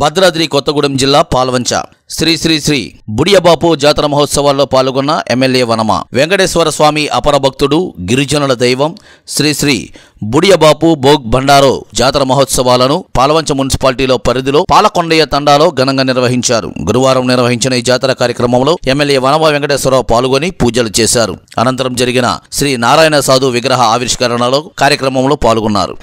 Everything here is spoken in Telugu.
భద్రాద్రి కొత్తగూడెం జిల్లా పాల్వంచ. శ్రీ శ్రీ శ్రీ బుడియబాపు జాతర మహోత్సవాల్లో పాల్గొన్న ఎమ్మెల్యే వనమ. వెంకటేశ్వర స్వామి అపర భక్తుడు గిరిజనుల దైవం శ్రీ శ్రీ బుడియబాపు భోగ్ భండారో జాతర మహోత్సవాలను పాలవంచ మున్సిపాలిటీలో పరిధిలో పాలకొండయ్య తండాలో ఘనంగా నిర్వహించారు. గురువారం నిర్వహించిన ఈ జాతర కార్యక్రమంలో ఎమ్మెల్యే వనమ వెంకటేశ్వరరావు పాల్గొని పూజలు చేశారు. అనంతరం జరిగిన శ్రీ నారాయణ సాధు విగ్రహ ఆవిష్కరణలో కార్యక్రమంలో పాల్గొన్నారు.